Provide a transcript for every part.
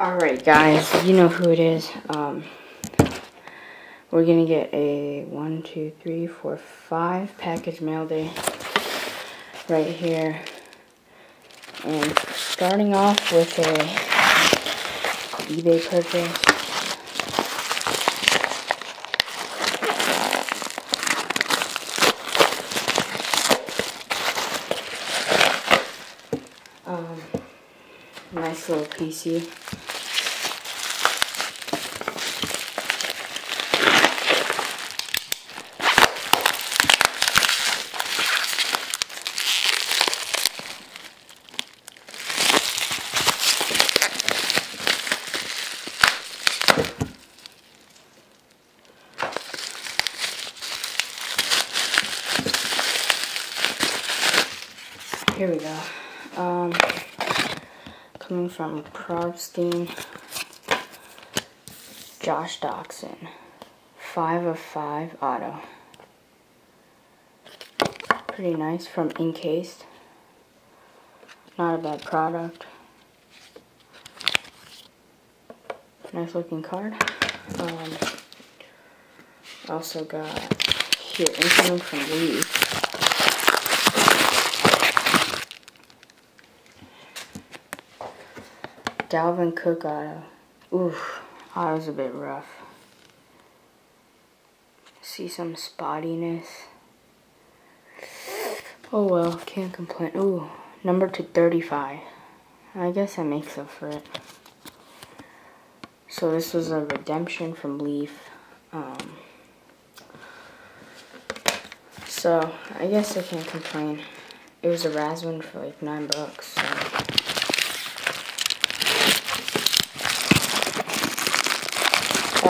Alright guys, you know who it is. Um, we're gonna get a one, two, three, four, five package mail day right here. And starting off with a eBay purchase. Um, nice little PC. Here we go. Um, coming from Probstein, Josh Doctson, 5 of 5 auto. Pretty nice from Encased. Not a bad product. Nice looking card. Um, also got here incoming from Leaf. Dalvin Cook auto. Oof, auto's a bit rough. See some spottiness. Oh well, can't complain. Ooh, number to 35. I guess that makes up for it. So this was a redemption from Leaf. Um, so I guess I can't complain. It was a Rasmus for like nine bucks. So.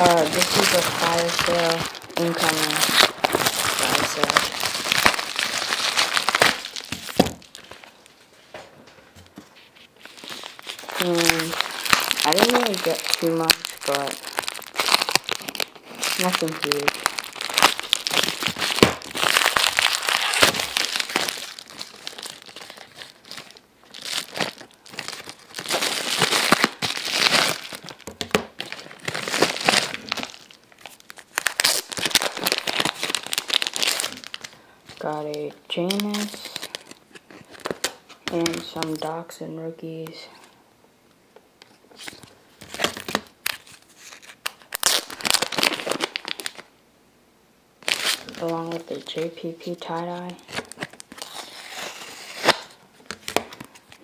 Uh, this is a fire sale incoming fire sale. And I didn't really get too much, but nothing huge. Got a Jameis and some Doctson rookies. Along with the JPP tie-dye.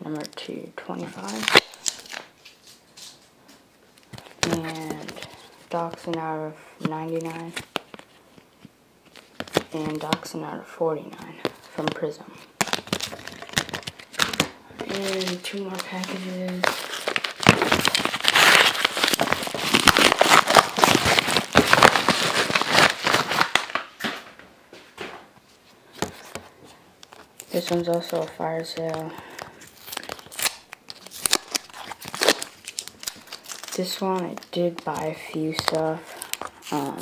Number 225. And Doctson out of 99 and of 49 from Prizm. And two more packages. This one's also a fire sale. This one I did buy a few stuff. Um,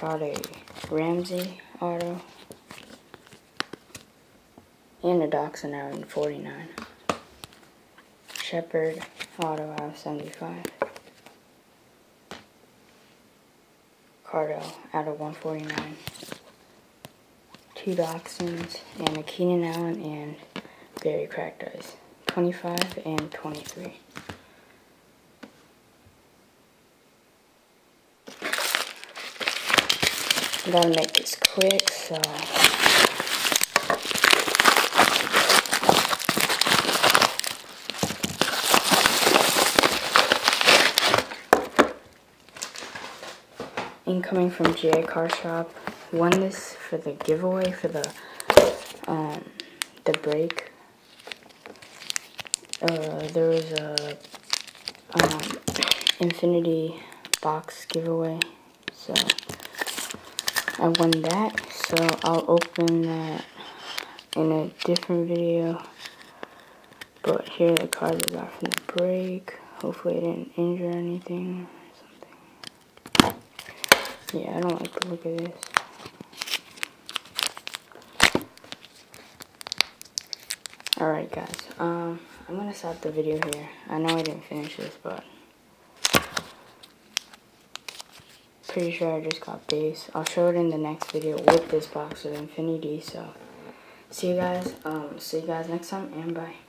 Got a Ramsey auto. And a Doctson out in 49. Shepherd auto out of 75. Cardell out of 149. Two Doctsons and a Keenan Allen and Gary Cracked Ice. 25 and 23. Gotta make this quick, so. Incoming from GA Car Shop. Won this for the giveaway for the um, the break. Uh, there was a um, Infinity box giveaway, so. I won that, so I'll open that in a different video. But here are the cards I got from the break. Hopefully I didn't injure anything or something. Yeah, I don't like the look of this. Alright guys, um, I'm gonna stop the video here. I know I didn't finish this, but pretty sure I just got base. I'll show it in the next video with this box of Infinity, so see you guys, um, see you guys next time, and bye.